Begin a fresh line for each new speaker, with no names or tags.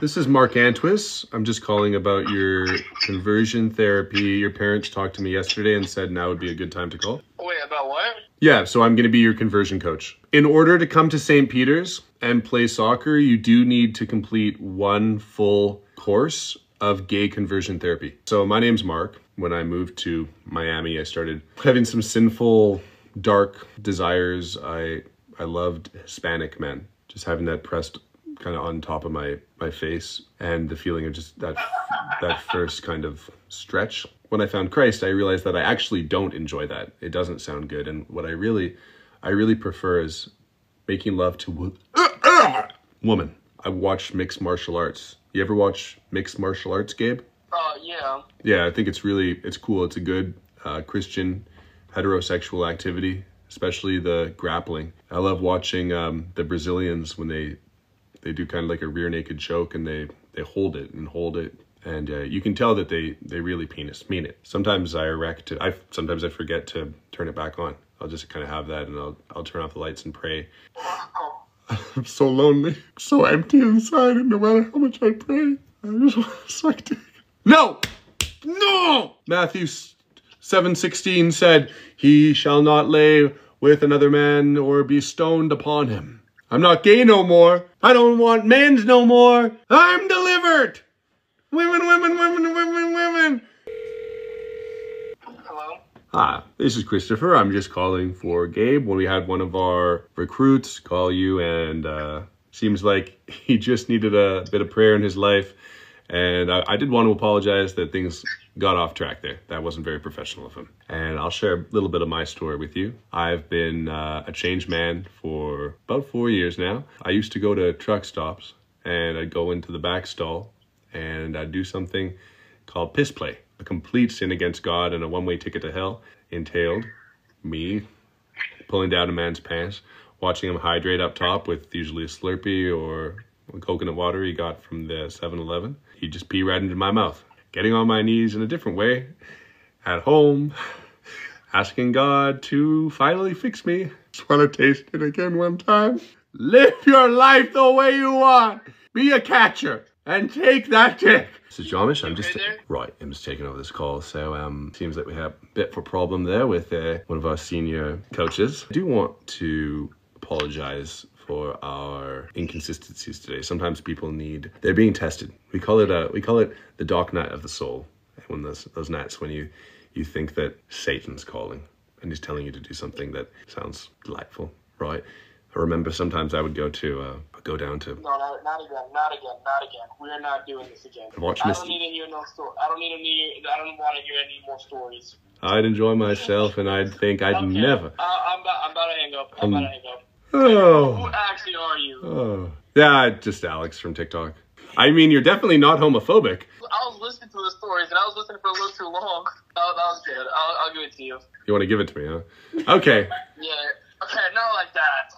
This is Mark Antwis. I'm just calling about your conversion therapy. Your parents talked to me yesterday and said now would be a good time to call.
Wait, about what?
Yeah, so I'm going to be your conversion coach. In order to come to St. Peter's and play soccer, you do need to complete one full course of gay conversion therapy. So my name's Mark. When I moved to Miami, I started having some sinful, dark desires. I I loved Hispanic men, just having that pressed kind of on top of my my face and the feeling of just that that first kind of stretch. When i found christ i realized that i actually don't enjoy that. It doesn't sound good. And what i really i really prefer is making love to wo- woman. I watch mixed martial arts. You ever watch mixed martial arts gabe?
Uh, yeah.
yeah i think it's really it's cool. It's a good uh, christian heterosexual activity especially the grappling. I love watching um, the brazilians when they they do kind of like a rear naked choke and they they hold it and hold it. And uh, you can tell that they they really penis mean it. Sometimes i erect it i sometimes i forget to turn it back on. I'll just kind of have that and i'll i'll turn off the lights and pray. I'm so lonely so empty inside and no matter how much i pray i just want to suck dick. No! No! Matthew 716 said he shall not lay with another man or be stoned upon him I'm not gay no more. I don't want men's no more. I'm delivered. Women, women, women, women, women.
Hello?
Hi, this is Christopher. I'm just calling for Gabe when we had one of our recruits call you and uh, seems like he just needed a bit of prayer in his life. And I, I did want to apologize that things got off track there. That wasn't very professional of him. And I'll share a little bit of my story with you. I've been uh, a changed man for about four years now. I used to go to truck stops and I'd go into the back stall and I'd do something called piss play. A complete sin against God and a one way ticket to hell entailed me pulling down a man's pants, watching him hydrate up top with usually a Slurpee or coconut water he got from the 7 Eleven. He'd just pee right into my mouth. Getting on my knees in a different way at home, asking God to finally fix me. Just want to taste it again one time. Live your life the way you want. Be a catcher and take that dick. This is Jomish. I'm just
okay
right. I'm just taking over this call. So um, seems like we have a bit of a problem there with uh, one of our senior coaches. I do want to apologize for our inconsistencies today. Sometimes people need they're being tested. We call it a we call it the dark night of the soul. When those those nights when you you think that Satan's calling and he's telling you to do something that sounds delightful, right? I remember sometimes I would go to uh, go down to
No, not, not again. Not again. Not again. We're not doing this again.
Watch
I
Misty.
don't need to hear no story. I don't need to hear. I don't want to hear any more stories.
I'd enjoy myself and I'd think I'd
Okay.
never.
Uh, I'm about. I'm about to hang up. I'm about to hang up.
Oh.
Who actually are you?
Oh. Yeah, just Alex from TikTok. I mean, you're definitely not homophobic.
I was listening to the stories, and I was listening for a little too long. That, was good. I'll, I'll give it to you.
You want to give it to me, huh? Okay.
yeah. Okay, not like that.